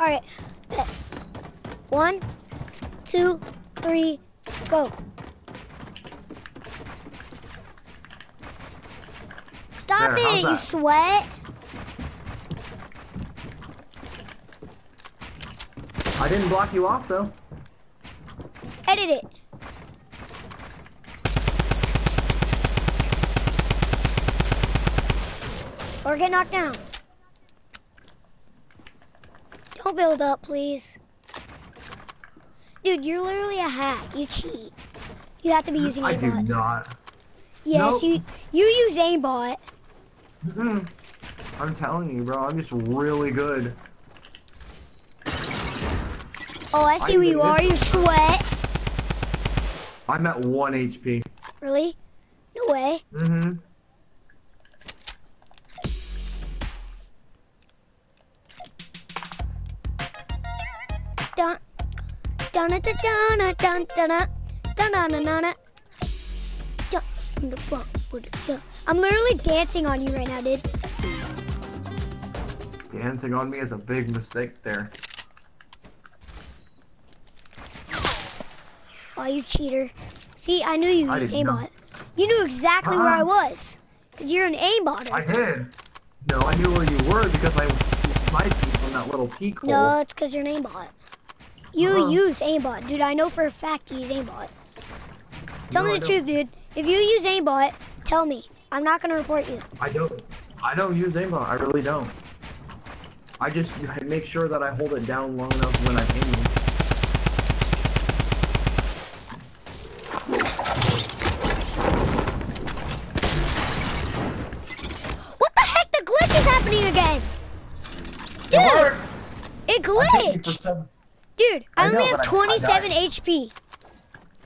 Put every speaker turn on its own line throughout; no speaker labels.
All right. One, two, three, go. Stop
There,
it, you sweat.
I didn't block you off though.
Edit it. Or get knocked down. Don't build up, please. Dude, you're literally a hack. You cheat. You have to be using
I do not.
Yes,
Nope.
you you use aimbot.
Mhm. I'm telling you, bro. I'm just really good.
Oh, I see
I'm
where you are. You sweat.
I'm at one HP.
Really? No way.
Mm-hmm.
Dun dun dun dun dun dun dun dun dun. I'm literally dancing on you right now, dude.
Dancing on me is a big mistake there.
Oh, you cheater. See, I knew you used
know.
aimbot. You knew exactly where I was. Because you're an aimbotter.
I did. No, I knew where you were because I was sniping from that little peek hole.
No, it's because you're an aimbot. You
Huh?
use aimbot. Dude, I know for a fact you use aimbot. Tell
No,
me the truth, dude. If you use aimbot, tell me. I'm not going to report you.
I don't. I don't use aimbot. I really don't. I just I make sure that I hold it down long enough when I aim.
What the heck? The glitch is happening again. Dude, it
I hit you for
glitched. Dude, I,
I
only
know,
have
but I- I
27. HP.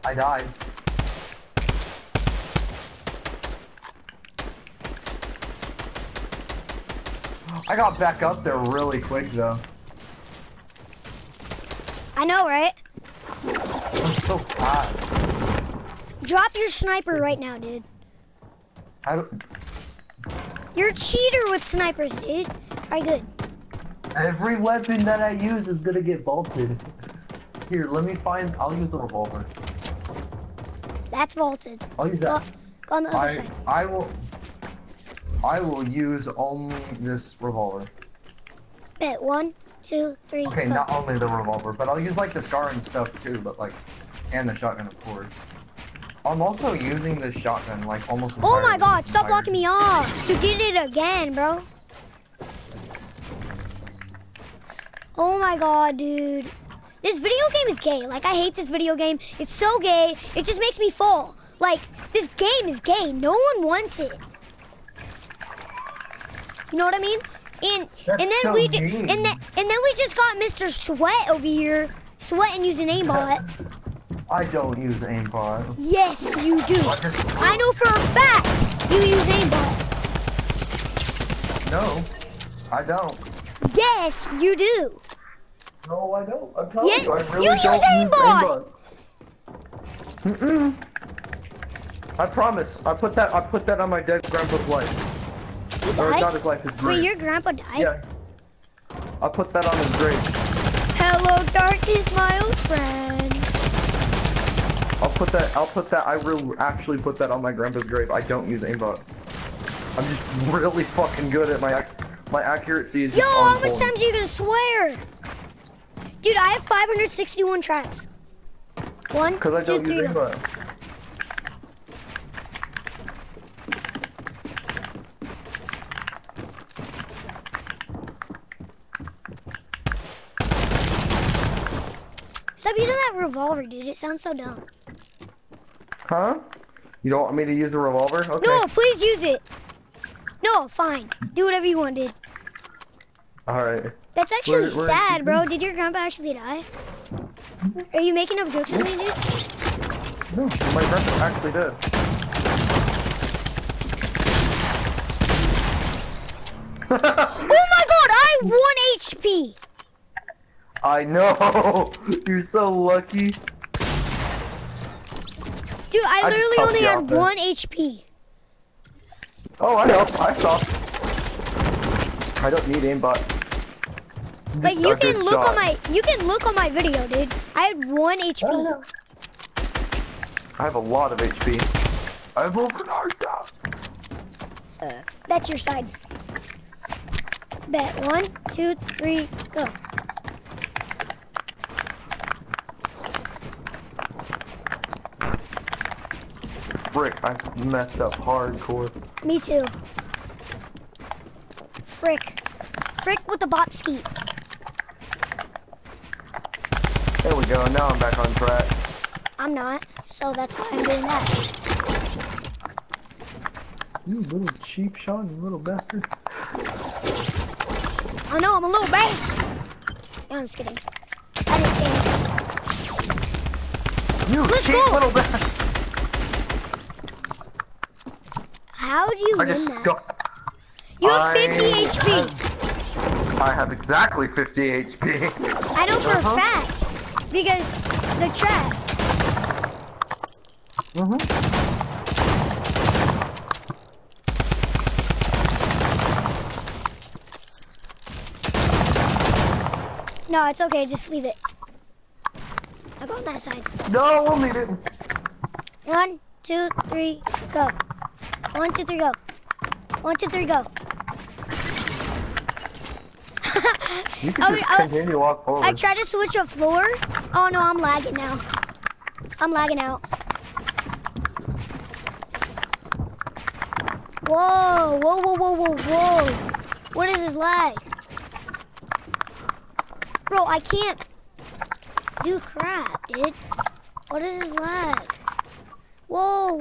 I died. I got back up there really quick though.
I know, right?
I'm so fast.
Drop your sniper right now, dude.
I don't,
You're a cheater with snipers, dude. Alright, good.
Every weapon that I use is gonna get vaulted. Here, let me find. I'll use the revolver.
That's vaulted.
I'll use that.
go on the other
I
side.
I will. I will use only this revolver.
Bet one, two, three.
Okay,
go.
not only the revolver, but I'll use like the scar and stuff too, but like, and the shotgun of course. I'm also using the shotgun like almost.
Oh my god, stop blocking me off. You did it again, bro. Oh my god, dude. This video game is gay. Like, I hate this video game. It's so gay. It just makes me fall. Like, this game is gay. No one wants it. You know what I mean? And
That's
and then
so
we ju- and then and then we just got Mr. Sweat over here sweating using aimbot.
I don't use aimbot.
yes, you do.
I
I know for a fact you use aimbot.
no, I don't.
Yes, you do.
No, I don't. I'm telling
Yeah,
you, I really
use
don't use aimbot. Mm-mm. I promise. I put that. I put that on my dead grandpa's life.
You
Or not his life, his
Wait,
grave.
your grandpa died?
Yeah. I put that on his grave.
Hello, darkness, my old friend.
I'll put that. I'll put that. I will actually put that on my grandpa's grave. I don't use aimbot. I'm just really fucking good at my my accuracy is
Yo, how much times are you gonna swear? Dude, I have 561 traps. One,
Because I
two, three. Stop using that revolver, dude. It sounds so dumb.
Huh? You don't want me to use the revolver? Okay.
No, please use it. No, fine. Do whatever you want, dude.
All right.
That's actually
Where- where-
sad, bro. Did your grandpa actually die? Are you making up jokes with me, dude?
No, my grandpa actually did.
Oh my god, I have one HP.
I know. You're so lucky.
Dude, I
I
literally only had
there.
one HP.
Oh, I know. I saw. I don't need aimbot.
Like you can
good
look on my you can look on my video, dude. I had one HP.
I have a lot of HP. I have over 9,000.
Uh, That's your side. Bet one, two, three, go.
Frick, I messed up hardcore.
Me too. Frick. Frick with the bop ski.
There we go, now I'm back on track.
I'm not, so that's why I'm doing that.
You little cheap shot, you little bastard.
I know I'm a little bad. No, I'm just kidding. I didn't say anything.
You
Let's
cheap
go.
little bastard.
How do you
I
win
just
that?
got.
You have
I
50 HP.
I have exactly 50 HP.
I know for
Uh-huh.
a fact because the trap.
Mm-hmm.
No, it's okay. Just leave it. I go on that side.
No, we'll need it.
One, two, three, go. One, two, three, go. One, two, three, go.
You can
Oh,
just
I-
continue walk forward.
I tried to switch a floor. Oh no, I'm lagging now. I'm lagging out. Whoa, whoa, whoa, whoa, whoa, whoa. What is this lag? Bro, I can't do crap, dude. What is this lag? Whoa.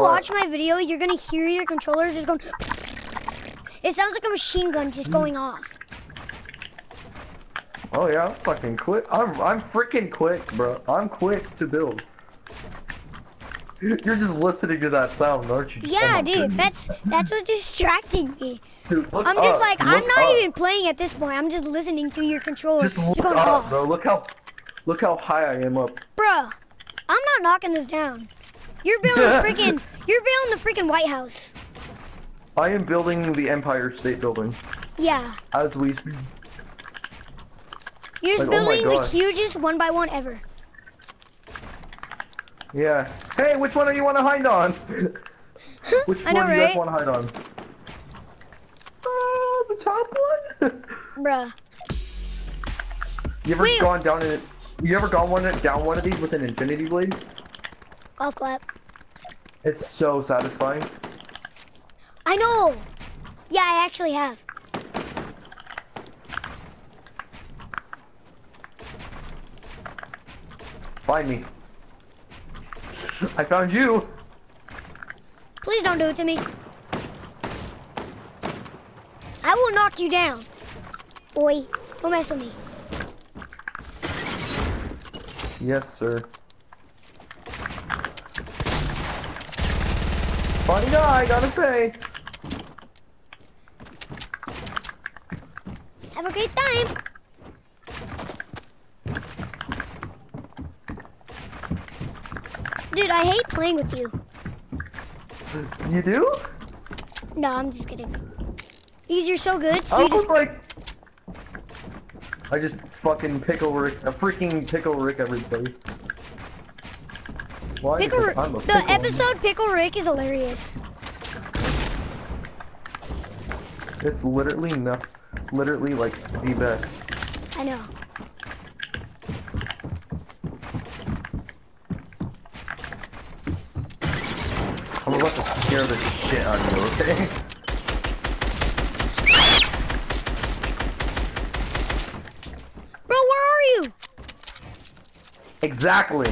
Watch my video, you're gonna hear your controller just going. It sounds like a machine gun just mm. going off.
Oh yeah, I'm fucking quick. I'm I'm freaking quick, bro. I'm quick to build. You're just listening to that sound, aren't you? Oh
Yeah,
my
dude,
goodness.
that's that's what's distracting me.
Dude,
I'm just
up,
like, I'm not
up.
even playing at this point. I'm just listening to your controller
Just
just,
look
going
up,
off.
bro. Look how, look how high I am up.
Bro, I'm not knocking this down. You're building freaking, you're building the freaking White House.
I am building the Empire State Building
Yeah,
as we speak.
you're just
Like, oh
building the hugest one by one ever.
Yeah. Hey, which one do you want to hide on? which
I
one
know,
do you guys
right?
want to hide on? Uh, the top one.
Bruh.
you ever
Wait.
gone down in? You ever gone one down one of these with an infinity blade?
Golf clap.
It's so satisfying.
I know. Yeah, I actually have.
Find me. I found you.
Please don't do it to me. I will knock you down. Boy, don't mess with me.
Yes, sir. Funny guy, gotta pay.
Have a great time. Dude, I hate playing with you.
You do?
No, I'm just kidding. Because you're so good, so
I
you just...
like, I just fucking pickle Rick, a freaking pickle Rick everybody. Why?
Pickle
a
The
pickle.
episode Pickle Rick is hilarious.
It's literally no, literally like the best.
I know.
I'm about to scare the shit out of you, okay?
Bro, where are you?
Exactly.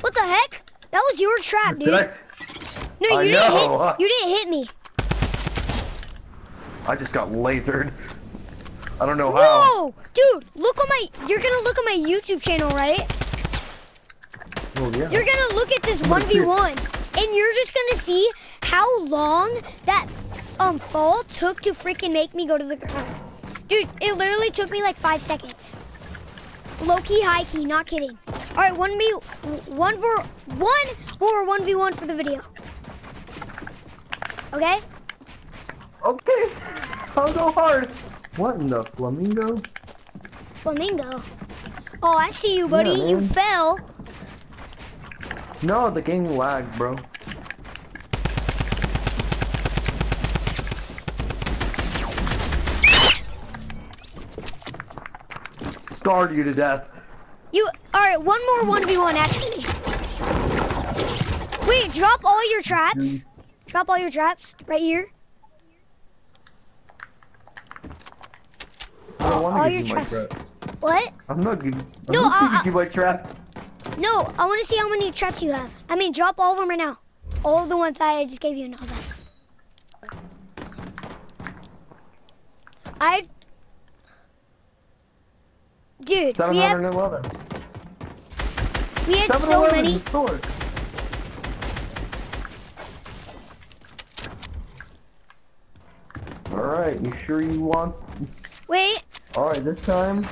What the heck? That was your trap, dude.
I?
No,
I
you didn't
know.
hit. You didn't hit me.
I just got lasered. I don't know how.
Whoa, dude! Look on my. You're gonna look on my YouTube channel, right?
Well, yeah.
You're gonna look at this
see it.
1v1 and you're just gonna see how long that um fall took to freaking make me go to the ground. Dude, it literally took me like five seconds. Low key, high key, not kidding. All right, one v one for one for one v one for the video. Okay.
Okay. I'll go hard. What in the flamingo?
Flamingo. Oh, I see you, buddy.
Yeah,
you fell.
No, the game lagged, bro. Scarred you to death.
You all right? One more one v one actually. Wait, drop all your traps. Drop all your traps right here.
I don't want
all
to
your
give you my
traps.
trap.
What?
I'm not giving. I'm
No,
not giving
I-
you my trap.
No, I want to see how many traps you have. I mean, drop all of them right now. All the ones that I just gave you and all that. I, dude, we have
711.
We had so many.
store. All right, you sure you want?
Wait,
All right, this time.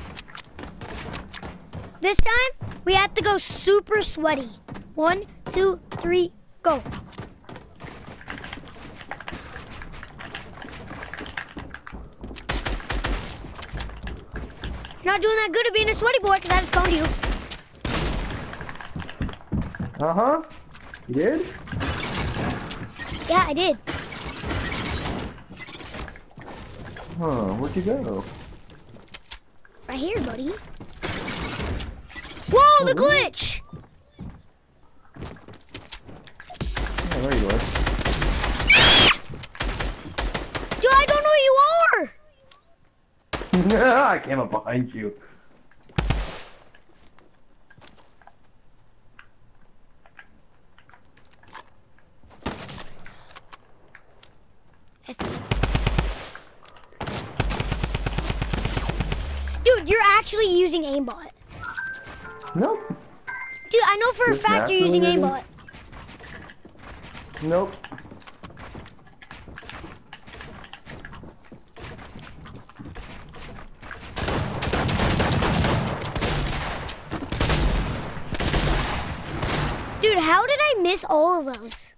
this time we have to go super sweaty. One, two, three, go. You're not doing that good at being a sweaty boy because I just called you.
Uh huh. You did?
Yeah, I did.
Huh? Where'd you go?
Right here, buddy. Whoa, the glitch!
Oh, there you are.
Dude, I don't know who you are!
I came up behind you.
Dude, you're actually using aimbot.
Nope.
Dude, I know for a fact you're using aimbot.
Nope.
Dude, how did I miss all of those?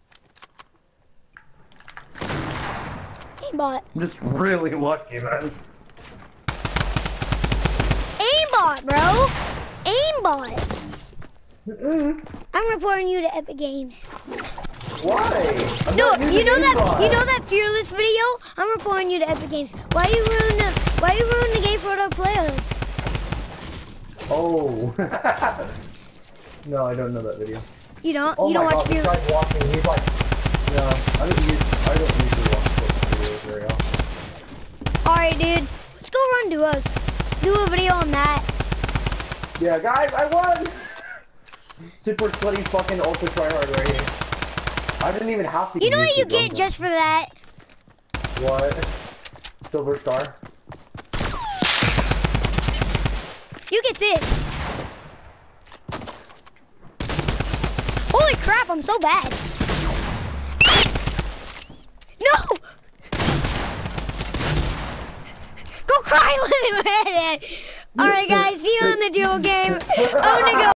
Aimbot.
I'm just really lucky, man.
Aimbot, bro! Aimbot!
Mm-mm.
I'm reporting you to Epic Games.
Why? I'm
No, you know that you know that fearless video? I'm reporting you to Epic Games. Why you ruin the why you ruin the game for other players?
Oh. no, I don't know that video.
You don't
Oh
you don't watch
god,
fearless
guy's watching. He's like, no, I don't use, I don't usually watch those videos very often.
Alright dude. Let's go run duos. Do a video on that.
Yeah, guys, I won! Super sweaty fucking ultra tryhard right here. I didn't even have to
You know what you get just for that?
What? Silver star?
You get this. Holy crap, I'm so bad. No! Go cry, Lemon Man! Alright guys, see you on the duo game. I'm gonna go.